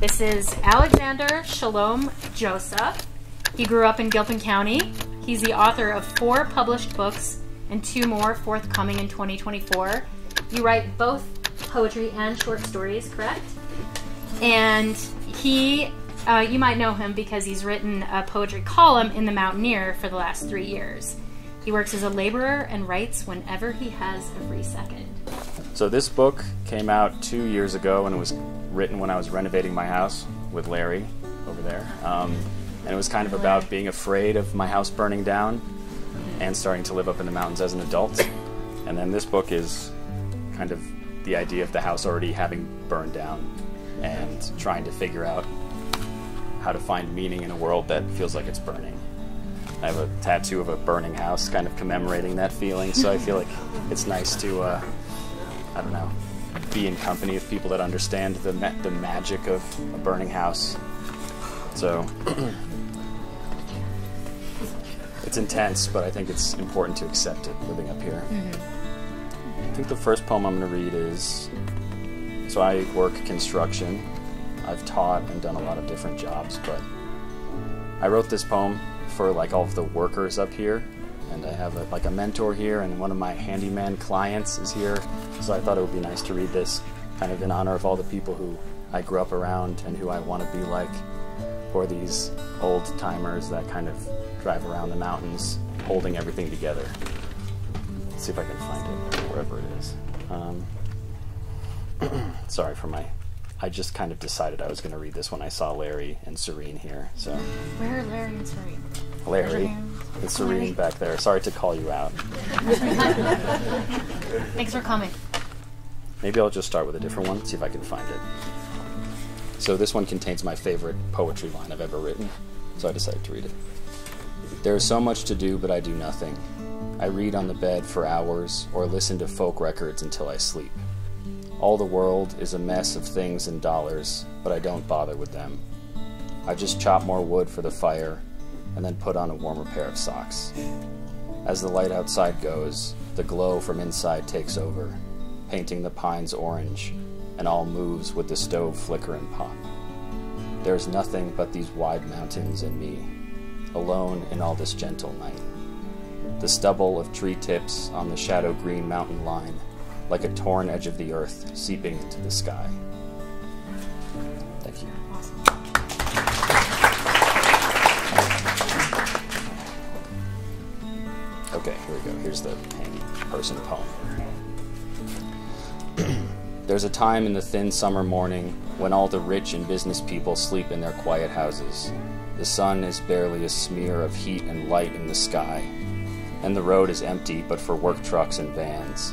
This is Alexander Shalom Joseph. He grew up in Gilpin County. He's the author of four published books and two more forthcoming in 2024. You write both poetry and short stories, correct? And he, uh, you might know him because he's written a poetry column in The Mountain-Ear for the last three years. He works as a laborer and writes whenever he has a free second. So this book came out two years ago, and it was written when I was renovating my house with Larry over there. Um, and it was kind of about being afraid of my house burning down and starting to live up in the mountains as an adult. And then this book is kind of the idea of the house already having burned down and trying to figure out how to find meaning in a world that feels like it's burning. I have a tattoo of a burning house, kind of commemorating that feeling. So I feel like it's nice to, uh, I don't know, be in company of people that understand the ma- the magic of a burning house. So it's intense, but I think it's important to accept it living up here. Mm-hmm. I think the first poem I'm going to read is so I work construction. I've taught and done a lot of different jobs, but I wrote this poem for like all of the workers up here, and I have a, like a mentor here, and one of my handyman clients is here. So I thought it would be nice to read this, kind of in honor of all the people who I grew up around and who I want to be like, or these old timers that kind of drive around the mountains, holding everything together. Let's see if I can find it wherever it is. Um, sorry for my. I just kind of decided I was going to read this when I saw Larry and Serene here. So Where are Larry and Serene? Larry and Serene back there. Sorry to call you out. Thanks for coming. Maybe I'll just start with a different one, see if I can find it. So this one contains my favorite poetry line I've ever written, so I decided to read it. There is so much to do, but I do nothing. I read on the bed for hours or listen to folk records until I sleep. All the world is a mess of things and dollars, but I don't bother with them. I just chop more wood for the fire and then put on a warmer pair of socks. As the light outside goes, the glow from inside takes over, painting the pines orange, and all moves with the stove flicker and pop. There is nothing but these wide mountains and me, alone in all this gentle night. The stubble of tree tips on the shadow green mountain line, like a torn edge of the earth seeping into the sky. Thank you. Okay, here we go. Here's the handy person poem. There's a time in the thin summer morning when all the rich and business people sleep in their quiet houses. The sun is barely a smear of heat and light in the sky, and the road is empty but for work trucks and vans.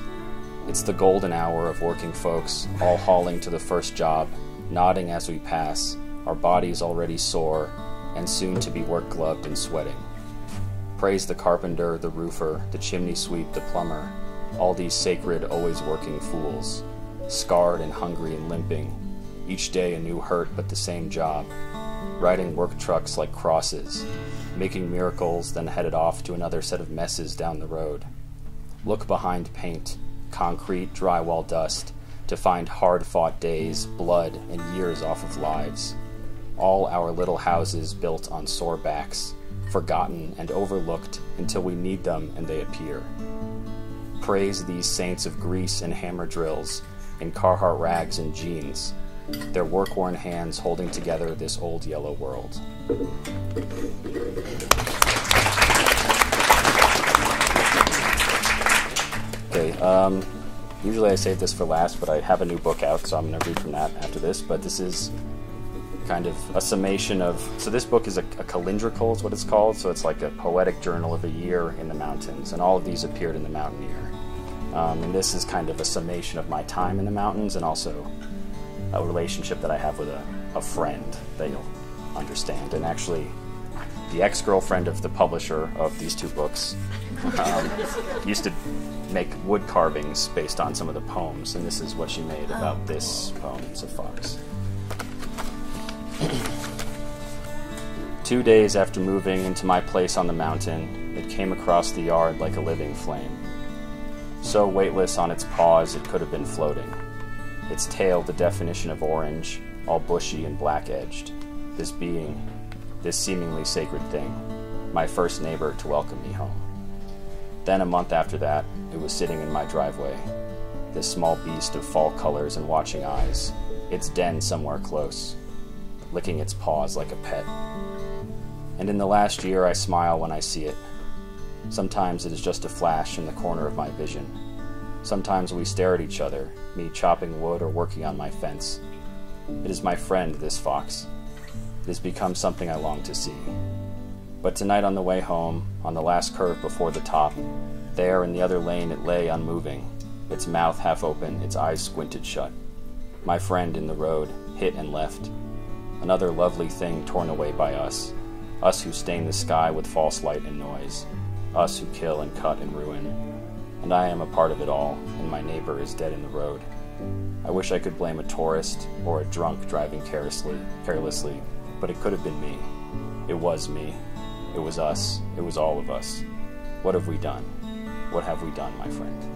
It's the golden hour of working folks, all hauling to the first job, nodding as we pass, our bodies already sore, and soon to be work gloved and sweating. Praise the carpenter, the roofer, the chimney sweep, the plumber, all these sacred, always working fools, scarred and hungry and limping, each day a new hurt but the same job, riding work trucks like crosses, making miracles, then headed off to another set of messes down the road. Look behind paint, concrete, drywall dust, to find hard fought days, blood, and years off of lives. All our little houses built on sore backs, forgotten and overlooked until we need them and they appear. Praise these saints of grease and hammer drills, in Carhartt rags and jeans, their work worn hands holding together this old yellow world. Okay, um, usually I save this for last, but I have a new book out, so I'm going to read from that after this. But this is kind of a summation of. So this book is a, a calendrical, is what it's called. So it's like a poetic journal of a year in the mountains, and all of these appeared in the Mountain-Ear. Um, and this is kind of a summation of my time in the mountains, and also a relationship that I have with a, a friend that you'll understand. And actually, the ex-girlfriend of the publisher of these two books um, used to make wood carvings based on some of the poems, and this is what she made about this poem. It's a fox. Two days after moving into my place on the mountain, it came across the yard like a living flame. So weightless on its paws, it could have been floating. Its tail, the definition of orange, all bushy and black edged. This being, this seemingly sacred thing, my first neighbor to welcome me home. Then, a month after that, it was sitting in my driveway, this small beast of fall colors and watching eyes, its den somewhere close, licking its paws like a pet. And in the last year, I smile when I see it. Sometimes it is just a flash in the corner of my vision. Sometimes we stare at each other, me chopping wood or working on my fence. It is my friend, this fox. It has become something I long to see. But tonight on the way home, on the last curve before the top, there in the other lane it lay unmoving, its mouth half open, its eyes squinted shut. My friend in the road, hit and left. Another lovely thing torn away by us, us who stain the sky with false light and noise, us who kill and cut and ruin. And I am a part of it all, and my neighbor is dead in the road. I wish I could blame a tourist or a drunk driving carelessly, carelessly, but it could have been me. It was me. It was us. It was all of us. What have we done? What have we done, my friend?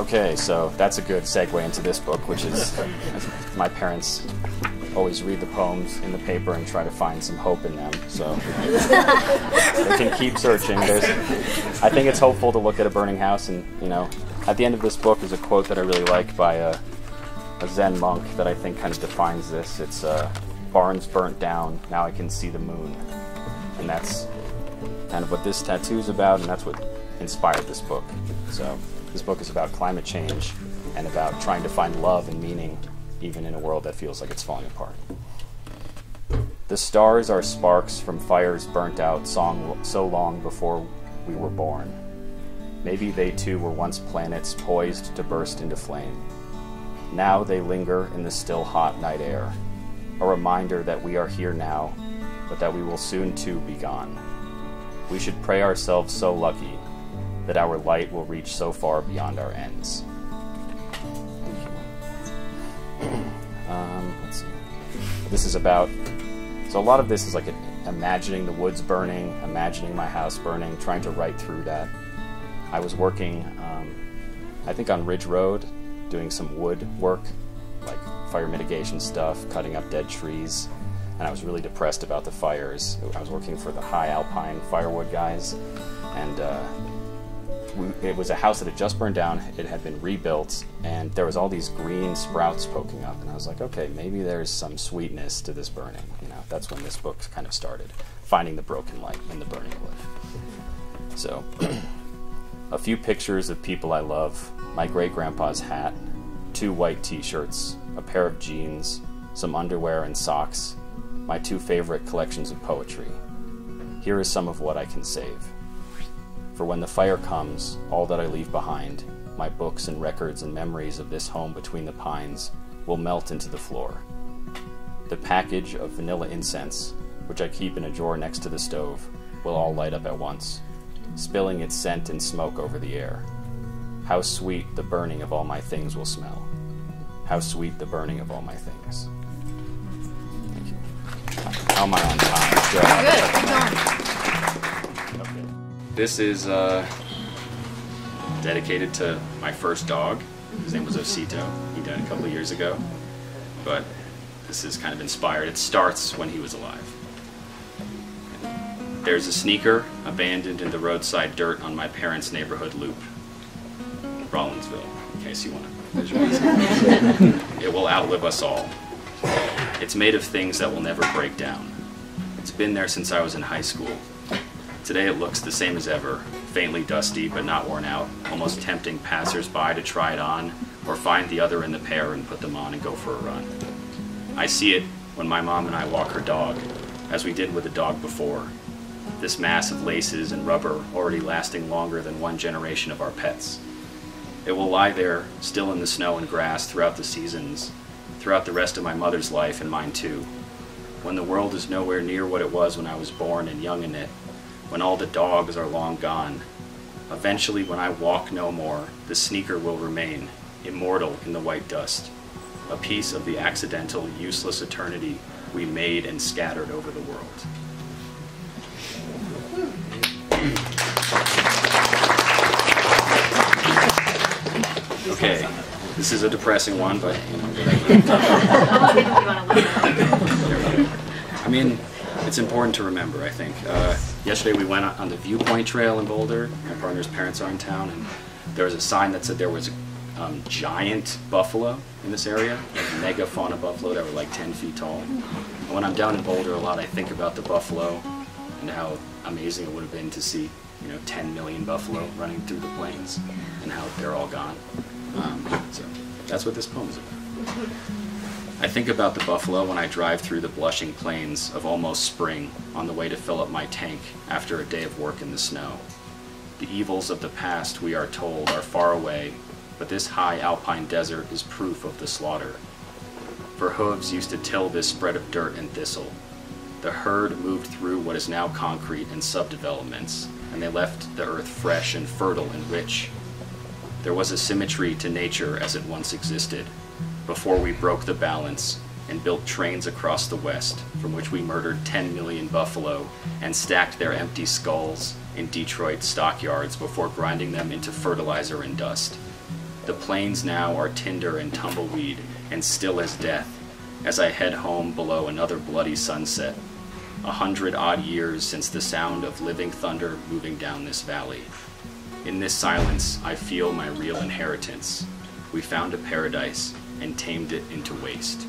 Okay, so that's a good segue into this book, which is my parents always read the poems in the paper and try to find some hope in them. So they can keep searching. There's, I think it's hopeful to look at a burning house, and you know, at the end of this book is a quote that I really like by a a Zen monk that I think kind of defines this. It's uh, barns burnt down, now I can see the moon. And that's kind of what this tattoo is about, and that's what inspired this book. So, this book is about climate change and about trying to find love and meaning even in a world that feels like it's falling apart. The stars are sparks from fires burnt out so long before we were born. Maybe they too were once planets poised to burst into flame. Now they linger in the still hot night air, a reminder that we are here now, but that we will soon too be gone. We should pray ourselves so lucky that our light will reach so far beyond our ends. um, let's see. This is about. So a lot of this is like imagining the woods burning, imagining my house burning, trying to write through that. I was working, um, I think, on Ridge Road doing some wood work, like fire mitigation stuff, cutting up dead trees, and I was really depressed about the fires. I was working for the High Alpine Firewood guys, and uh, it was a house that had just burned down. It had been rebuilt, and there was all these green sprouts poking up. And I was like, okay, maybe there's some sweetness to this burning. You know, that's when this book kind of started, finding the broken light in the burning wood. So, a few pictures of people I love my great grandpa's hat, two white t shirts, a pair of jeans, some underwear and socks, my two favorite collections of poetry. Here is some of what I can save. For when the fire comes, all that I leave behind, my books and records and memories of this home between the pines, will melt into the floor. The package of vanilla incense, which I keep in a drawer next to the stove, will all light up at once, spilling its scent and smoke over the air. How sweet the burning of all my things will smell. How sweet the burning of all my things. Thank you. How am I on time? This is uh, dedicated to my first dog. His name was Osito. He died a couple of years ago. But this is kind of inspired. It starts when he was alive. There's a sneaker abandoned in the roadside dirt on my parents' neighborhood loop. Rollinsville, in case you want to visualize it. it will outlive us all. It's made of things that will never break down. It's been there since I was in high school. Today it looks the same as ever, faintly dusty but not worn out, almost tempting passers-by to try it on or find the other in the pair and put them on and go for a run. I see it when my mom and I walk her dog, as we did with the dog before. This mass of laces and rubber already lasting longer than one generation of our pets. It will lie there, still in the snow and grass throughout the seasons, throughout the rest of my mother's life and mine too. When the world is nowhere near what it was when I was born and young in it, when all the dogs are long gone, eventually when I walk no more, the sneaker will remain, immortal in the white dust, a piece of the accidental, useless eternity we made and scattered over the world. Okay, this is a depressing one, but you know, How long did you want to live? I mean, it's important to remember. I think uh, yesterday we went on the Viewpoint Trail in Boulder. My partner's parents are in town, and there was a sign that said there was a um, giant buffalo in this area, like mega fauna buffalo that were like 10 feet tall. And when I'm down in Boulder a lot, I think about the buffalo and how amazing it would have been to see, you know, 10 million buffalo running through the plains, and how they're all gone. Um, so that's what this poem is about. I think about the buffalo when I drive through the blushing plains of almost spring on the way to fill up my tank after a day of work in the snow. The evils of the past, we are told, are far away, but this high alpine desert is proof of the slaughter. For hooves used to till this spread of dirt and thistle. The herd moved through what is now concrete and subdevelopments, and they left the earth fresh and fertile and rich. There was a symmetry to nature as it once existed, before we broke the balance and built trains across the west from which we murdered 10 million buffalo and stacked their empty skulls in Detroit stockyards before grinding them into fertilizer and dust. The plains now are tinder and tumbleweed and still as death as I head home below another bloody sunset, a hundred odd years since the sound of living thunder moving down this valley. In this silence, I feel my real inheritance. We found a paradise and tamed it into waste.